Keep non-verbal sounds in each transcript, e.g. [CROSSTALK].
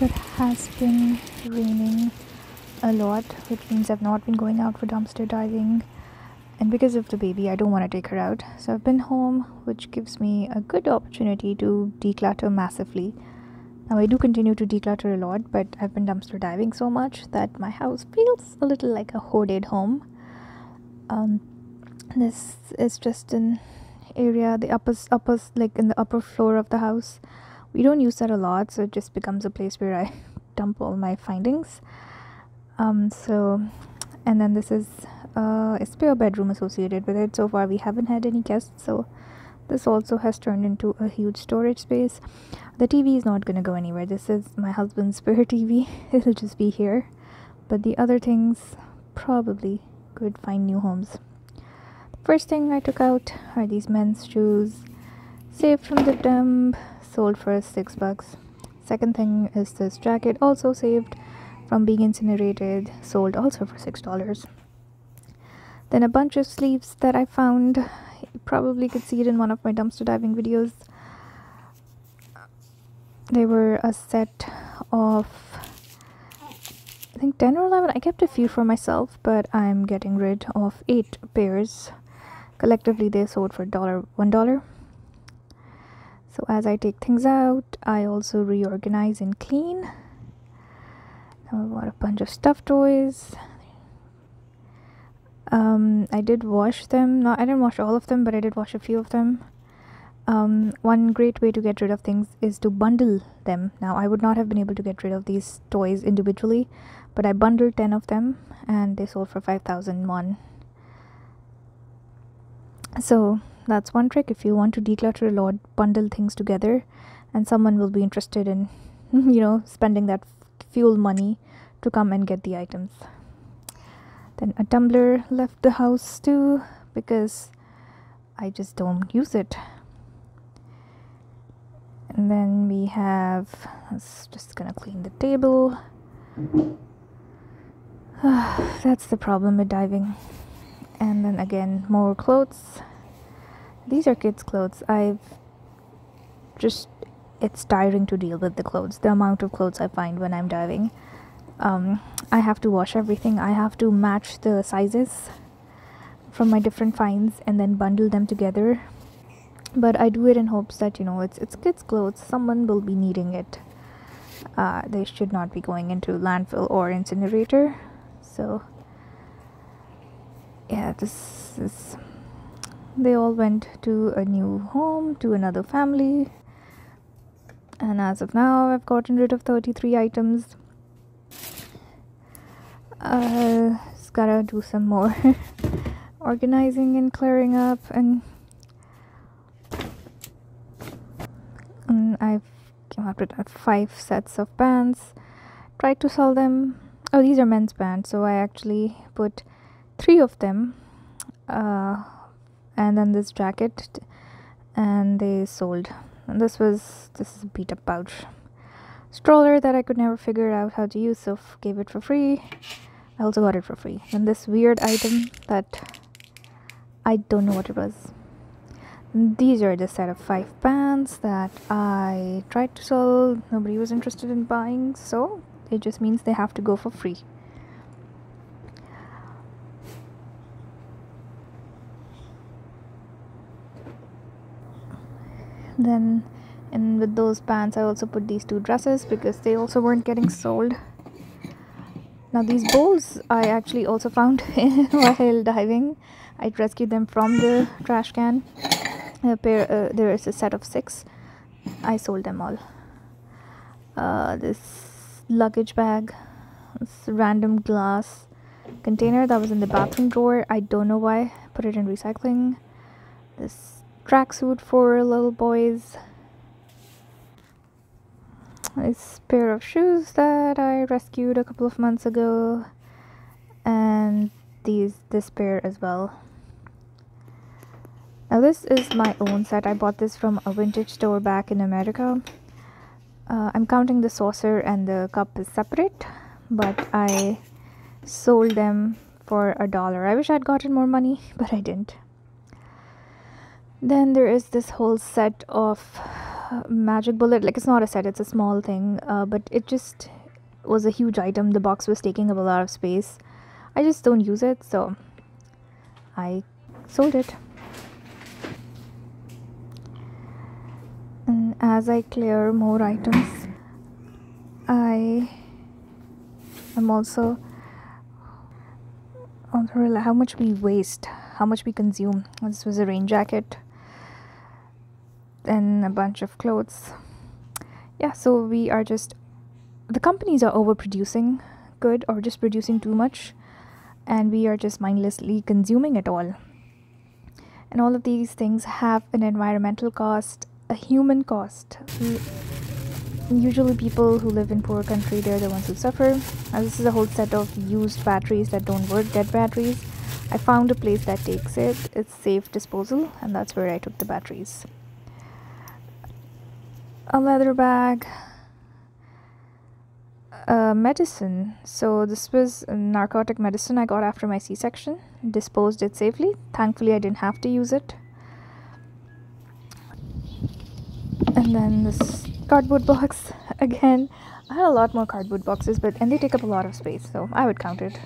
it has been raining a lot, which means I've not been going out for dumpster diving. And because of the baby, I don't want to take her out. So I've been home, which gives me a good opportunity to declutter massively. Now, I do continue to declutter a lot, but I've been dumpster diving so much that my house feels a little like a hoarded home. Um, this is just an area, the upper, upper, like in the upper floor of the house. We don't use that a lot, so it just becomes a place where I [LAUGHS] dump all my findings. Um, so, and then this is uh, a spare bedroom associated with it. So far, we haven't had any guests, so this also has turned into a huge storage space. The TV is not going to go anywhere. This is my husband's [LAUGHS] spare TV, [LAUGHS] it'll just be here. But the other things probably could find new homes. The first thing I took out are these men's shoes, saved from the dump, sold for six bucks. Second thing is this jacket, also saved from being incinerated, sold also for six dollars. Then a bunch of sleeves that I found. You probably could see it in one of my dumpster diving videos. They were a set of I think 10 or 11. I kept a few for myself, but I'm getting rid of 8 pairs. Collectively, they sold for dollar one dollar. So as I take things out, I also reorganize and clean. I bought a bunch of stuffed toys. Um, I did wash them. Not, I didn't wash all of them, but I did wash a few of them. Um, one great way to get rid of things is to bundle them. Now, I would not have been able to get rid of these toys individually, but I bundled 10 of them and they sold for 5001. So, that's one trick. If you want to declutter a lot, bundle things together, and someone will be interested in, [LAUGHS] you know, spending that fuel money to come and get the items. Then a tumbler left the house too because I just don't use it. And then we have, just gonna clean the table. [SIGHS] That's the problem with diving. And then again, more clothes. These are kids' clothes. I've just, it's tiring to deal with the clothes, the amount of clothes I find when I'm diving um, I have to wash everything. I have to match the sizes from my different finds and then bundle them together. But I do it in hopes that you know it's it's kids' clothes. Someone will be needing it. Uh, they should not be going into landfill or incinerator. So yeah, this is. They all went to a new home, to another family. And as of now, I've gotten rid of 33 items. Uh just gotta do some more [LAUGHS] organizing and clearing up and, and I've came up with five sets of pants tried to sell them. Oh these are men's pants so I actually put three of them uh, and then this jacket and they sold and this was this is a beat up pouch stroller that I could never figure out how to use so gave it for free I also got it for free. And this weird item that I don't know what it was. These are the set of five pants that I tried to sell. Nobody was interested in buying, so it just means they have to go for free. Then, and with those pants, I also put these two dresses because they also weren't getting sold. Now these bowls I actually also found [LAUGHS] while diving. I rescued them from the trash can. A pair, uh, there is a set of six. I sold them all. Uh, this luggage bag, this random glass container that was in the bathroom drawer. I don't know why. Put it in recycling. This tracksuit for little boys. This pair of shoes that I rescued a couple of months ago. And these this pair as well. Now this is my own set. I bought this from a vintage store back in America. Uh, I'm counting the saucer and the cup is separate but I sold them for a dollar. I wish I'd gotten more money [LAUGHS] but I didn't then there is this whole set of magic bullet. Like it's not a set it's a small thing uh, but it just was a huge item. The box was taking up a lot of space. I just don't use it so i sold it. And as i clear more items i am also how much we waste how much we consume. This was a rain jacket and a bunch of clothes. Yeah so we are just the companies are overproducing good or just producing too much and we are just mindlessly consuming it all. And all of these things have an environmental cost a human cost. Mm, usually people who live in poor country they're the ones who suffer. Now this is a whole set of used batteries that don't work dead batteries. I found a place that takes it. It's safe disposal and that's where i took the batteries a leather bag uh, medicine. So this was narcotic medicine i got after my c-section. Disposed it safely. Thankfully i didn't have to use it. And then this cardboard box [LAUGHS] again. I had a lot more cardboard boxes but and they take up a lot of space so i would count it.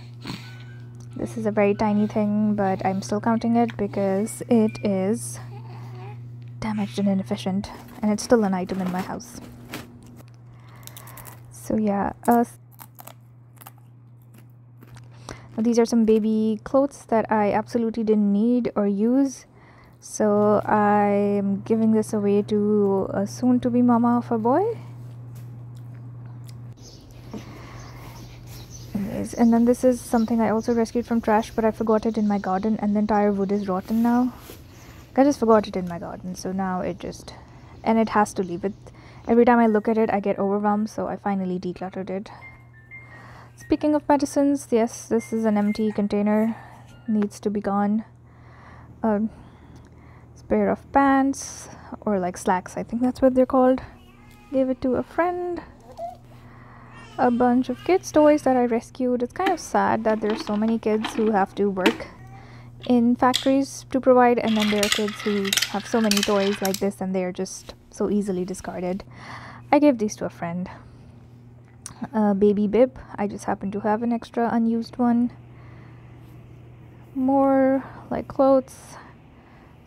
This is a very tiny thing but i'm still counting it because it is damaged and inefficient and it's still an item in my house. So yeah uh, these are some baby clothes that I absolutely didn't need or use so I'm giving this away to a soon to be mama of a boy. Anyways, and then this is something I also rescued from trash but I forgot it in my garden and the entire wood is rotten now I just forgot it in my garden, so now it just and it has to leave it. Every time I look at it, I get overwhelmed, so I finally decluttered it. Speaking of medicines, yes, this is an empty container, needs to be gone. A pair of pants or like slacks, I think that's what they're called. Gave it to a friend. A bunch of kids' toys that I rescued. It's kind of sad that there's so many kids who have to work in factories to provide and then there are kids who have so many toys like this and they're just so easily discarded. I gave these to a friend. A baby bib. I just happen to have an extra unused one. More like clothes.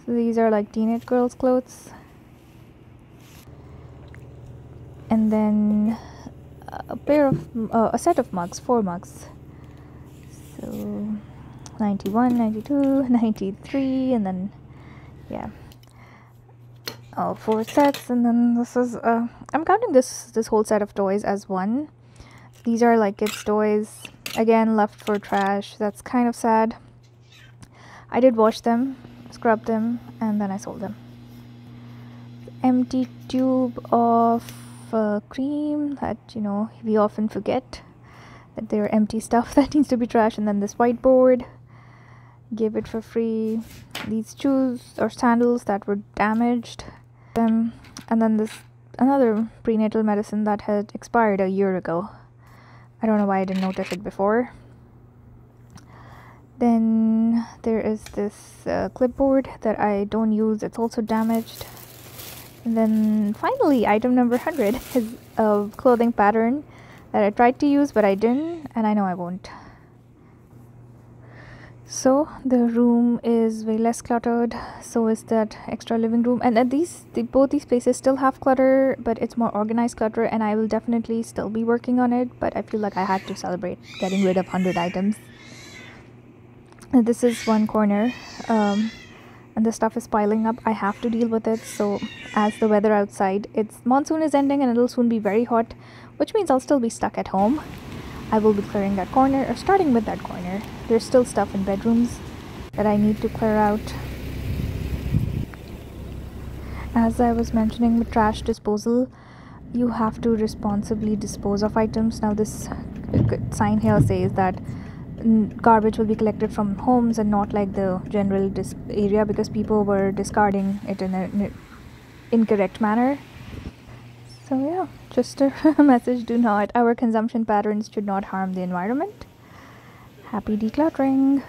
So these are like teenage girls clothes. And then a pair of uh, a set of mugs four mugs. So 91 92 [LAUGHS] 93 and then yeah. All four sets and then this is uh i'm counting this this whole set of toys as one. These are like kids toys. Again left for trash. That's kind of sad. I did wash them scrub them and then i sold them. Empty tube of uh, cream that you know we often forget that there are empty stuff [LAUGHS] that needs to be trashed and then this whiteboard gave it for free. These shoes or sandals that were damaged them and then this another prenatal medicine that had expired a year ago. I don't know why i didn't notice it before. Then there is this uh, clipboard that i don't use. It's also damaged. And then finally item number 100 is a clothing pattern that i tried to use but i didn't and i know i won't so the room is way less cluttered so is that extra living room. And at these the, both these places still have clutter but it's more organized clutter and i will definitely still be working on it but i feel like i had to celebrate getting rid of 100 items. And this is one corner um, and the stuff is piling up. I have to deal with it so as the weather outside it's monsoon is ending and it'll soon be very hot which means i'll still be stuck at home I will be clearing that corner or starting with that corner. There's still stuff in bedrooms that I need to clear out. As I was mentioning with trash disposal, you have to responsibly dispose of items. Now this sign here says that garbage will be collected from homes and not like the general area because people were discarding it in an incorrect manner so yeah just a [LAUGHS] message do not our consumption patterns should not harm the environment. Happy decluttering